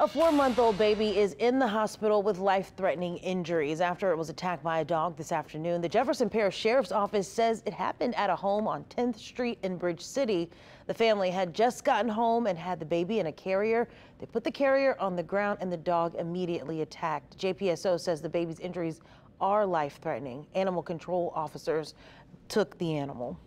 A four-month-old baby is in the hospital with life-threatening injuries after it was attacked by a dog this afternoon. The Jefferson Parish Sheriff's Office says it happened at a home on 10th Street in Bridge City. The family had just gotten home and had the baby in a carrier. They put the carrier on the ground and the dog immediately attacked. JPSO says the baby's injuries are life-threatening. Animal control officers took the animal.